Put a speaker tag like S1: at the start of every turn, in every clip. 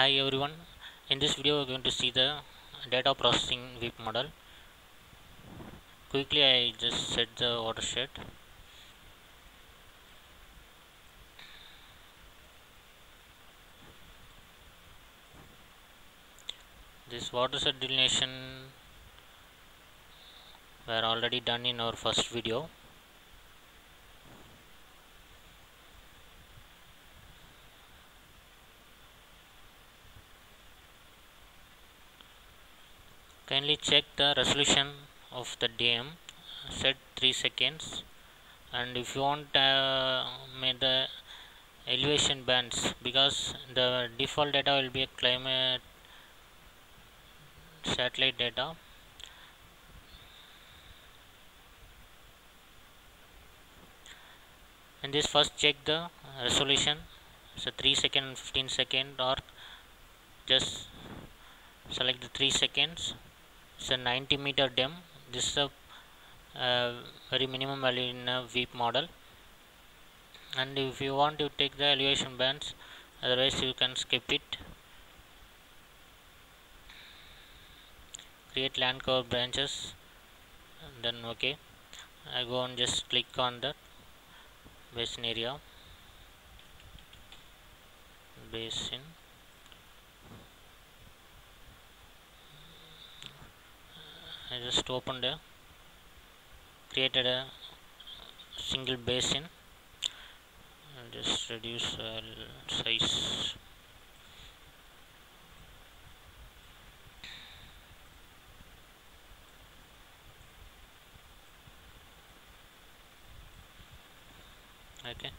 S1: Hi everyone, in this video we are going to see the data processing WEAP model. Quickly I just set the watershed. This watershed delineation were already done in our first video. Kindly check the resolution of the DEM set 3 seconds. And if you want uh, make the elevation bands because the default data will be a climate satellite data. And this first check the resolution. So 3 second 15 second or just select the 3 seconds it's a 90 meter dem this is a uh, very minimum value in a WEAP model. And if you want to take the elevation bands otherwise you can skip it. Create land cover branches. Then okay. I go and just click on the basin area. Basin I just opened a created a single basin. And just reduce uh, size. Okay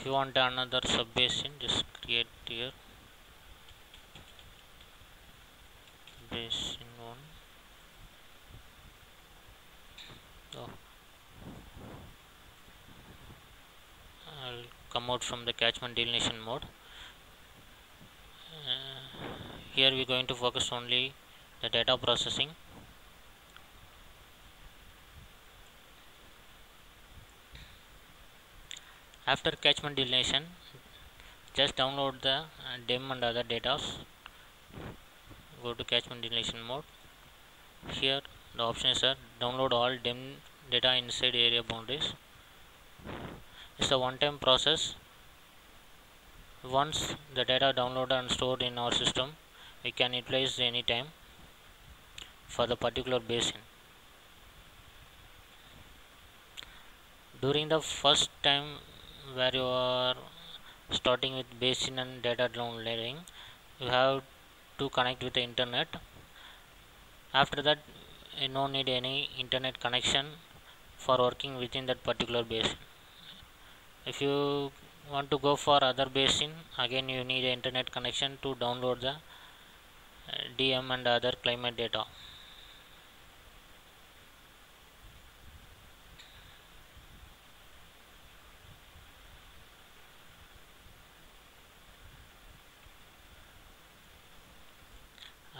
S1: if you want another sub basin just create here. Basin one. Oh. I'll come out from the catchment delineation mode. Uh, here we're going to focus only the data processing after catchment delineation just download the uh, dem and other data go to catchment delineation mode. Here the options are download all dem data inside area boundaries. It's a one time process. Once the data downloaded and stored in our system we can utilize any time for the particular basin. During the first time where you are starting with basin and data downloading you have to connect with the internet. After that you no need any internet connection for working within that particular basin. If you want to go for other basin again you need internet connection to download the uh, DEM and other climate data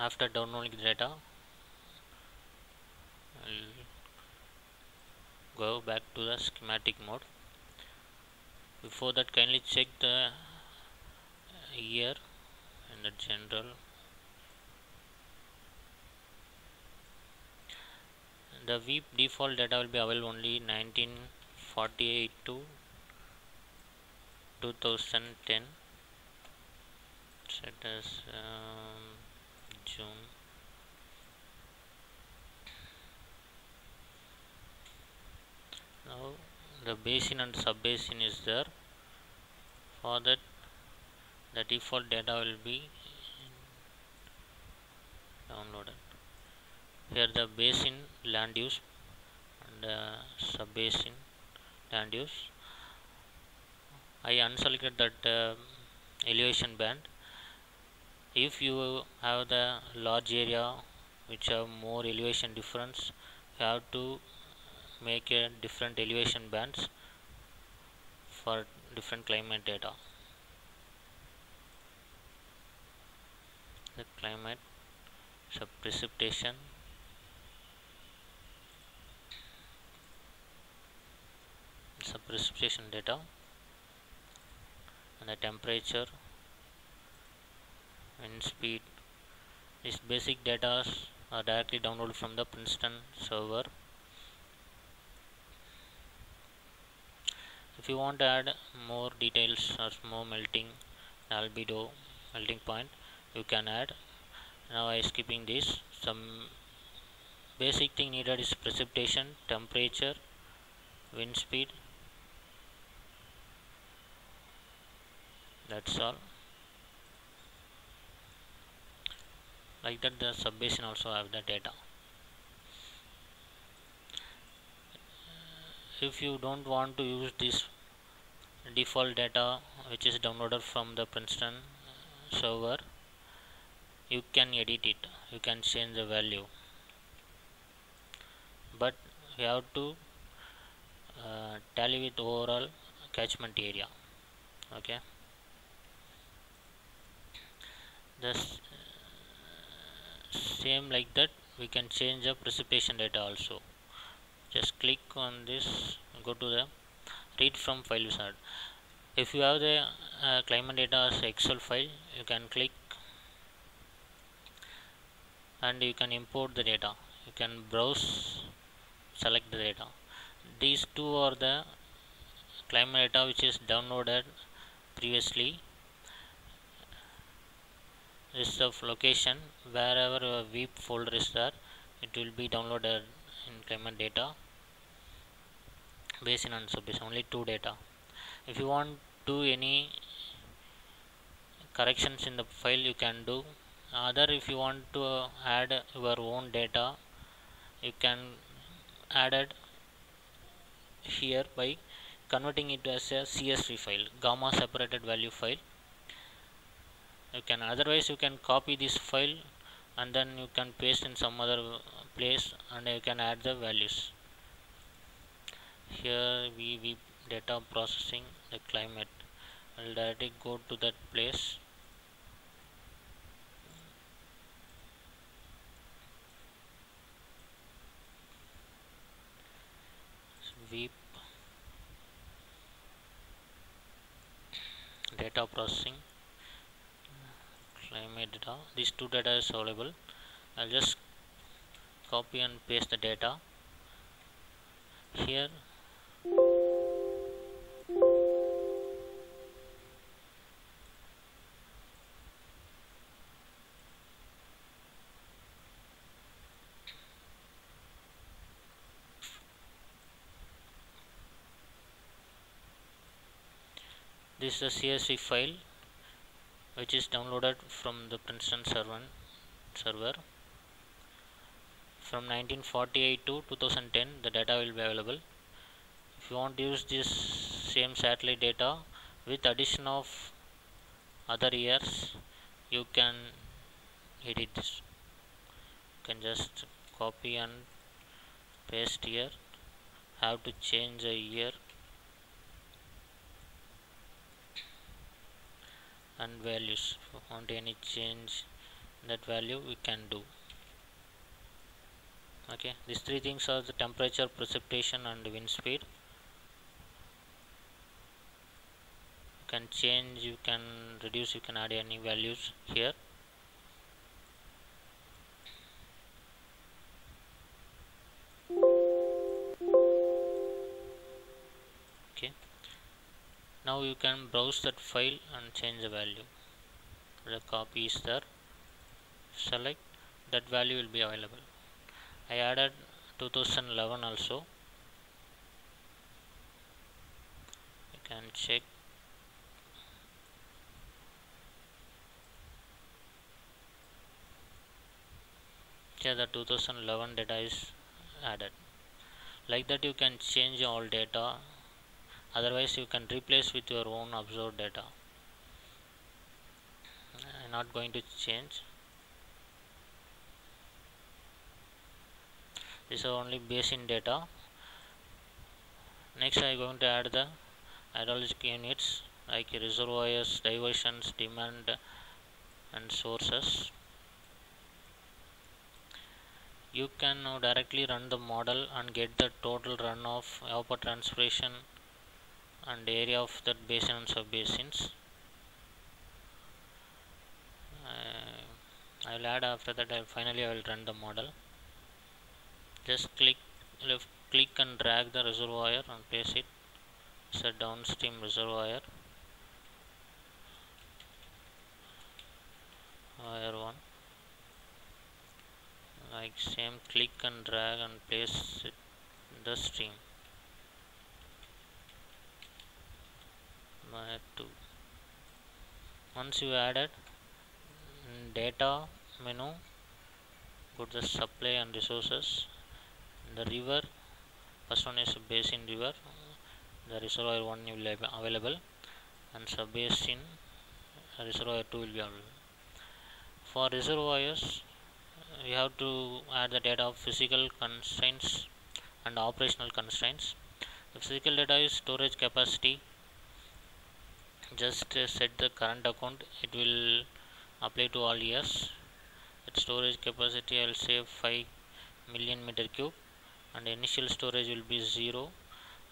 S1: after downloading the data I'll go back to the schematic mode. Before that kindly check the year and the general. The WEAP default data will be available only 1948 to 2010 set as um, Now the basin and sub basin is there. For that the default data will be downloaded. Here the basin land use and the sub basin land use. I unselected that uh, elevation band if you have the large area which have more elevation difference you have to make a different elevation bands for different climate data. The climate so precipitation so precipitation data. And the temperature wind speed. These basic data are directly downloaded from the Princeton server. If you want to add more details or more melting albedo melting point you can add. Now I skipping this. Some basic thing needed is precipitation temperature wind speed. That's all like that the subbasin also have the data. If you don't want to use this default data which is downloaded from the Princeton server you can edit it. You can change the value. But you have to uh, tally with overall catchment area. Okay? The same like that we can change the precipitation data also. Just click on this go to the read from file wizard. If you have the uh, climate data as excel file you can click and you can import the data. You can browse select the data. These two are the climate data which is downloaded previously list of location wherever a WEAP folder is there it will be downloaded in climate data. Basin and subbasin only two data. If you want do any corrections in the file you can do. Other if you want to add your own data you can add it here by converting it as a csv file gamma separated value file you can otherwise you can copy this file and then you can paste in some other place and you can add the values. Here we, we data processing the climate. I'll directly go to that place. WEAP data processing climate data uh, these two data is available. I'll just copy and paste the data. Here. This is a csv file which is downloaded from the princeton server server. From 1948 to 2010 the data will be available. If you want to use this same satellite data with addition of other years you can edit this. You can just copy and paste here. Have to change a year and values. If want any change that value we can do. Okay these three things are the temperature precipitation and wind speed. You can change you can reduce you can add any values here now you can browse that file and change the value. The copy is there. Select. That value will be available. I added 2011 also. You can check. Here the 2011 data is added. Like that you can change all data otherwise you can replace with your own observed data. I'm not going to change. This is only basin data. Next I am going to add the hydrologic units like reservoirs diversions demand and sources. You can now directly run the model and get the total runoff, evapotranspiration and area of that basin and subbasins. Uh, I will add after that I finally I will run the model. Just click left click and drag the reservoir and place it. It's a downstream reservoir. Wire 1 like same click and drag and place it in the stream wire 2 once you added mm, data menu go to the supply and resources the river first one is basin river the reservoir one will be available and sub-basin reservoir 2 will be available. For reservoirs we have to add the data of physical constraints and operational constraints. The physical data is storage capacity just uh, set the current account. It will apply to all years. Its storage capacity I will say 5 million meter cube and initial storage will be 0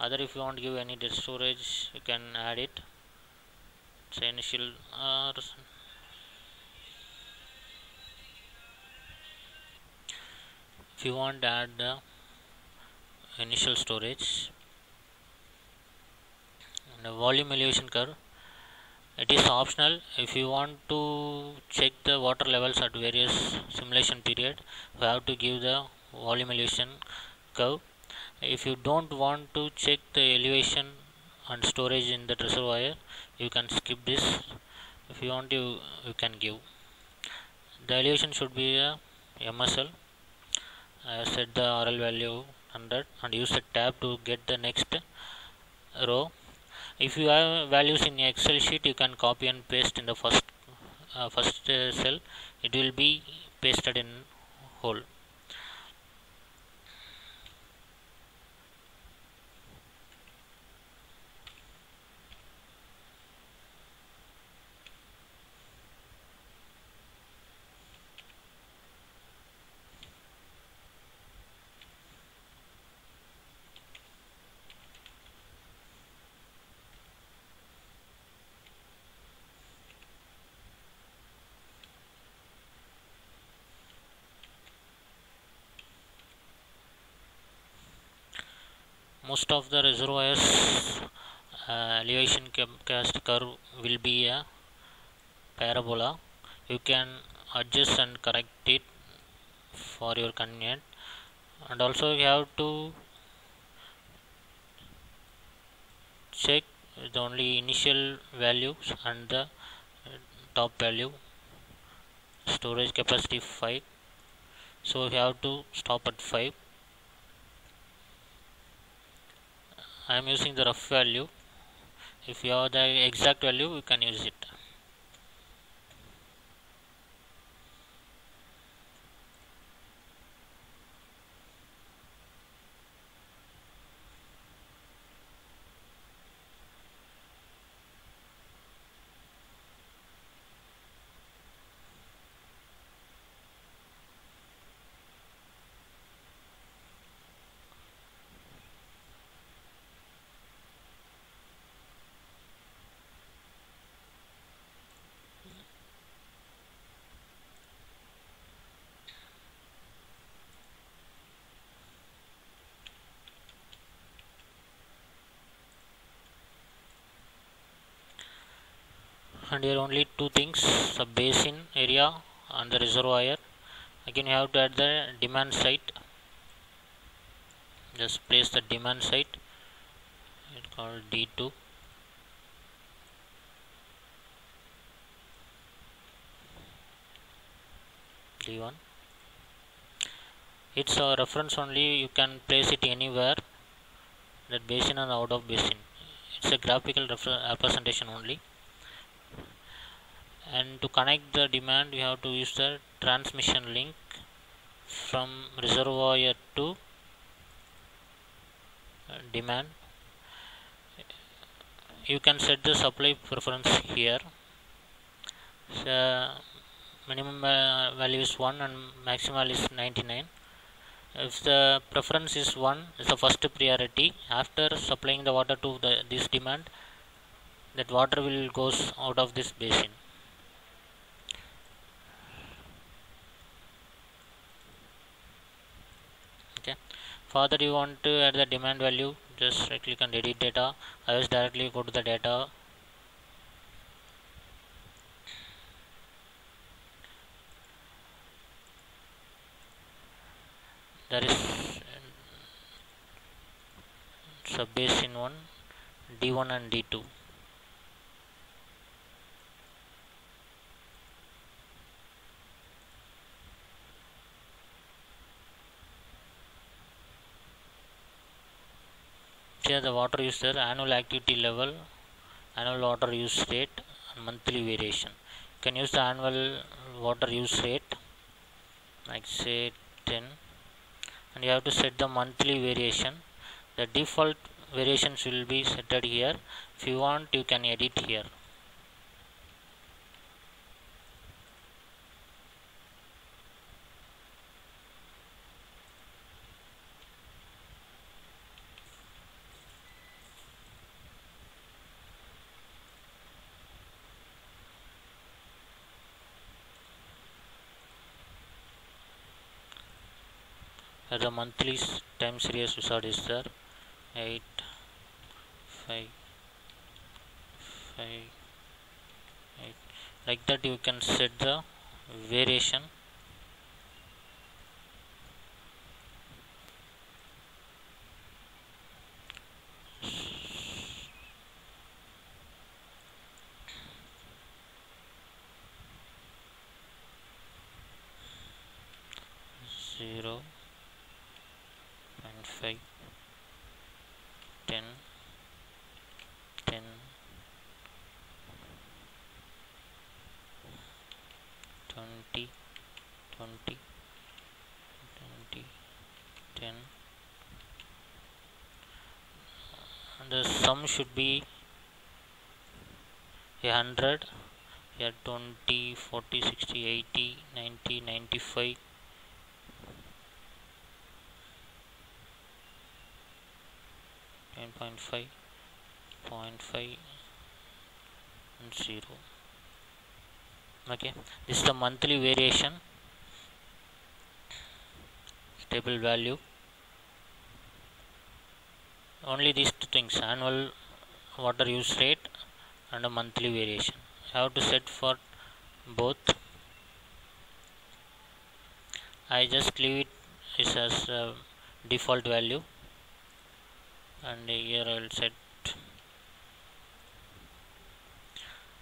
S1: other if you want to give any storage you can add it. Say initial or if you want to add the initial storage and the volume elevation curve it is optional. If you want to check the water levels at various simulation period you have to give the volume elevation curve. If you don't want to check the elevation and storage in the reservoir you can skip this. If you want to you can give. The elevation should be a MSL I set the RL value 100 and use the tab to get the next row if you have values in excel sheet you can copy and paste in the first uh, first uh, cell. It will be pasted in whole most of the reservoirs uh, elevation cast curve will be a parabola. You can adjust and correct it for your convenient and also you have to check the only initial values and the top value storage capacity 5 so you have to stop at 5 I am using the rough value. If you have the exact value you can use it and here only two things the basin area and the reservoir. Again you have to add the demand site. Just place the demand site. It's called d2 d1 it's a reference only. You can place it anywhere. That basin and out of basin. It's a graphical representation only and to connect the demand you have to use the transmission link from reservoir to demand. You can set the supply preference here. So minimum uh, value is 1 and maximal is 99 if the preference is 1 is the first priority. After supplying the water to the this demand that water will goes out of this basin okay further you want to add the demand value just right click on edit data I just directly go to the data. There is um, sub basin 1 d1 and d2 here the water use there annual activity level annual water use rate and monthly variation. You can use the annual water use rate like say 10 and you have to set the monthly variation. The default variations will be set here. If you want you can edit here the monthly time series wizard is there 8 5 5 8 like that you can set the variation the sum should be 100 yeah, 20 40 60 80 90 95 0.5 and 0 okay this is the monthly variation. Stable value only these two things annual water use rate and a monthly variation. I have to set for both. I just leave it as a default value and here I'll set.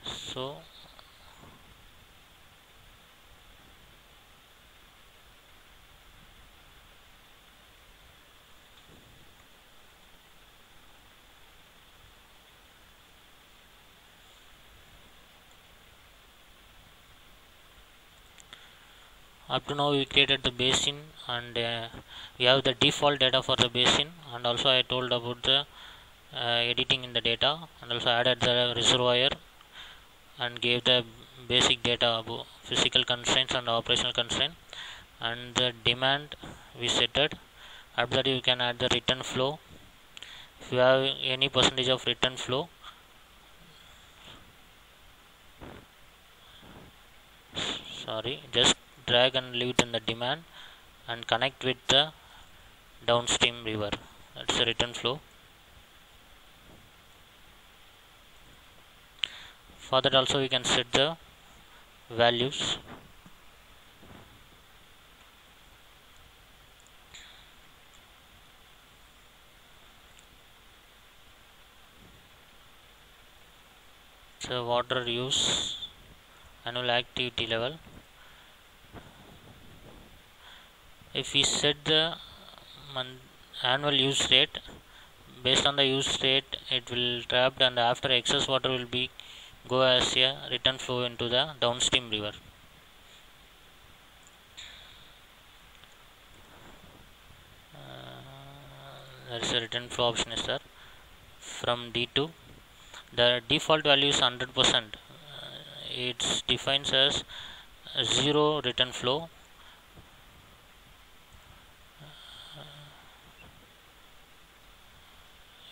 S1: So up to now we created the basin and uh, we have the default data for the basin. And also I told about the uh, editing in the data. And also added the reservoir and gave the basic data about physical constraints and operational constraint. And the demand we set it after that you can add the return flow. If you have any percentage of return flow sorry just drag and leave it in the demand and connect with the downstream river. That's the return flow. For that also we can set the values. So water use annual activity level if we set the annual use rate based on the use rate it will trapped and after excess water will be go as a return flow into the downstream river. Uh, there is a return flow option is there from d2 the default value is 100 percent. It's defines as zero return flow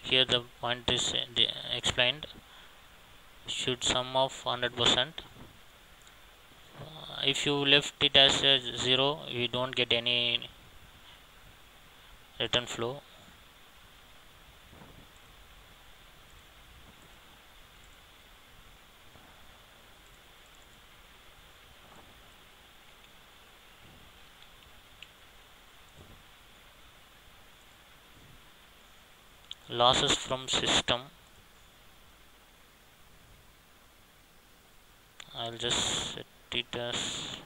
S1: here the point is uh, explained. Should sum of 100% Uh, if you left it as a zero you don't get any return flow losses from system. I'll just set it as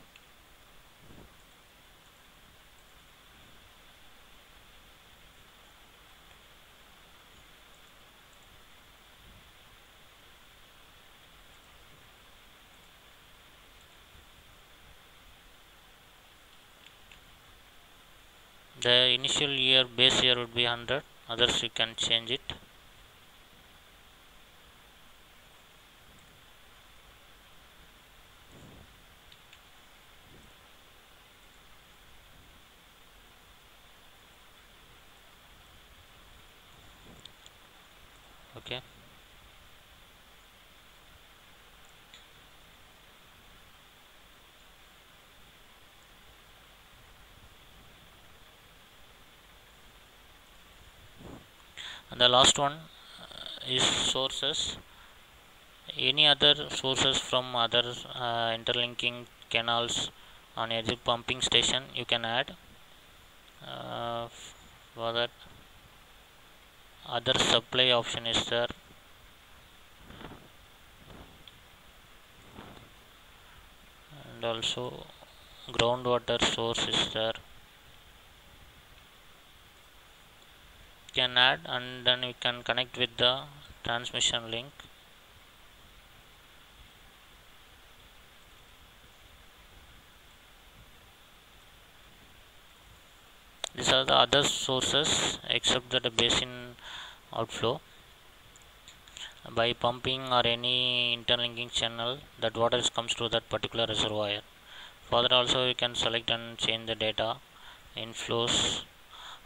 S1: the initial year base year would be 100 others you can change it okay and the last one uh, is sources. Any other sources from other uh, interlinking canals on a pumping station you can add? Uh, for that other supply option is there. And also groundwater source is there can add and then we can connect with the transmission link. These are the other sources except that the basin outflow. By pumping or any interlinking channel that water comes to that particular reservoir. Further also you can select and change the data inflows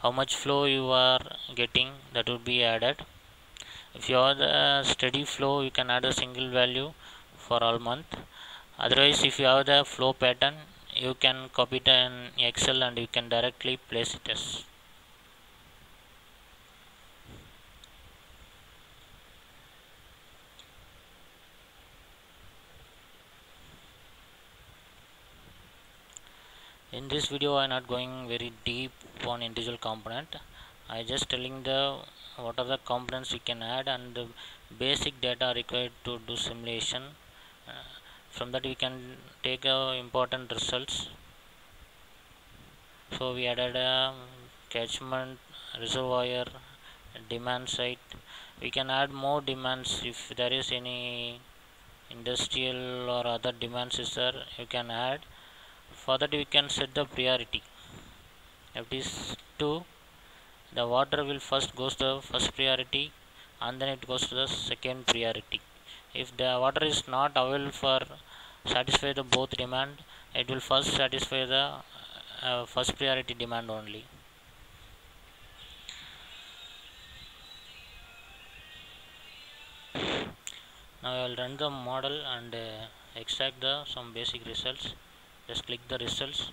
S1: how much flow you are getting that would be added. If you have the steady flow you can add a single value for all month. Otherwise if you have the flow pattern you can copy it in excel and you can directly place it as in this video i am not going very deep on individual component. I just telling the what are the components we can add and the basic data required to do simulation. Uh, from that we can take uh, important results. So we added a catchment reservoir demand site. We can add more demands if there is any industrial or other demands is there you can add for that we can set the priority. If it is 2 the water will first goes to the first priority and then it goes to the second priority. If the water is not available for satisfy the both demand it will first satisfy the uh, first priority demand only. Now I will run the model and uh, extract the some basic results just click the results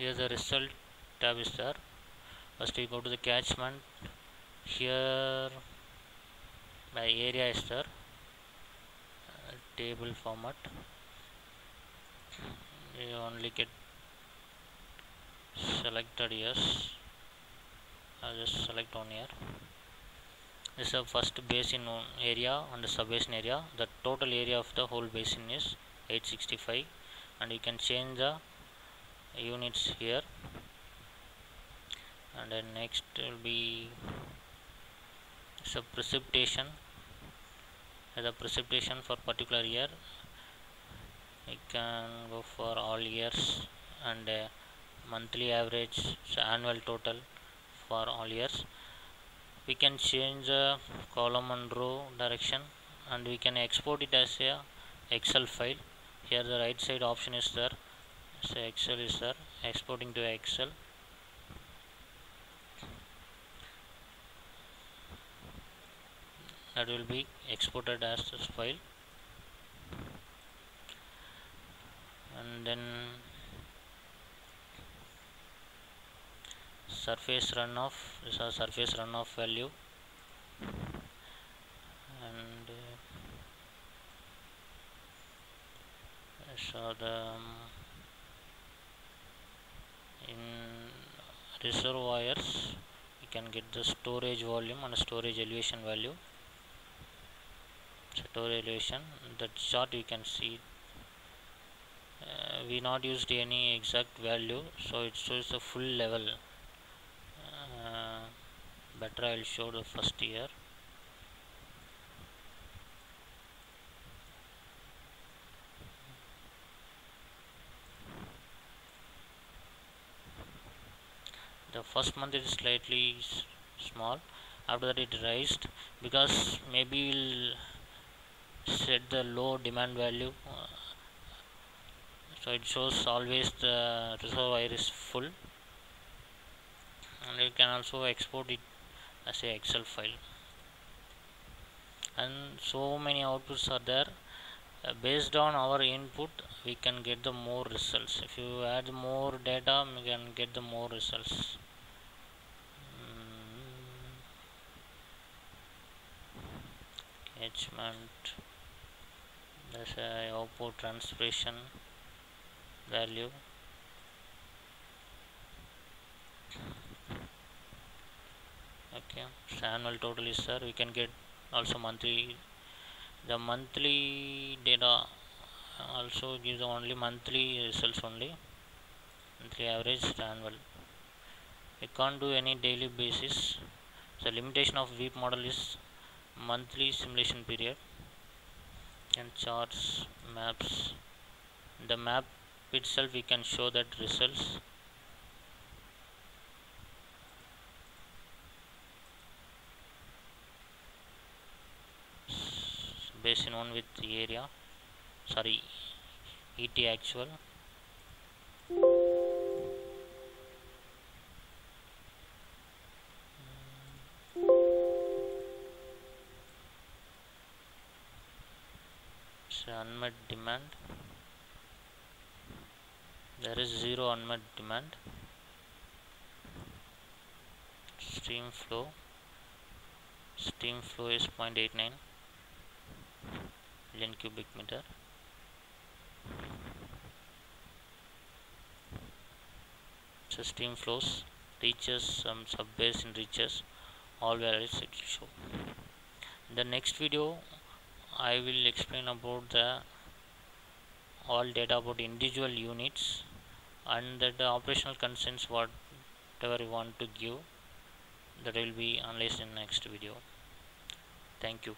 S1: here the result tab is there. First we go to the catchment. Here my area is there. Uh, table format. You only get selected yes. I'll just select on here. This is the first basin area and the subbasin area. The total area of the whole basin is 865 and you can change the units here. And then next will be so precipitation. The precipitation for particular year you can go for all years and uh, monthly average so annual total for all years. We can change the column and row direction and we can export it as a excel file. Here the right side option is there so excel is exporting to excel. That will be exported as this file. And then surface runoff this is a surface runoff value. And uh, so the um, in reservoirs you can get the storage volume and storage elevation value. Storage elevation that chart you can see. Uh, we not used any exact value so it shows the full level. Uh, better I will show the first year month is slightly small. After that it raised because maybe we'll set the low demand value uh, so it shows always the reservoir is full. And you can also export it as a excel file. And so many outputs are there. Uh, based on our input we can get the more results. If you add more data we can get the more results catchment there's uh, a output transpiration value. Okay so annual total is there we can get also monthly the monthly data uh, also gives only monthly results only monthly average annual. We can't do any daily basis. The limitation of WEAP model is monthly simulation period and charts maps. The map itself we can show that results. Basin one with area sorry ET actual unmet demand. There is zero unmet demand. Stream flow. Stream flow is 0.89 million cubic meter. So stream flows reaches some subbasin reaches. All values it will show. In the next video I will explain about the all data about individual units and the operational constraints whatever you want to give. That will be analyzed in next video. Thank you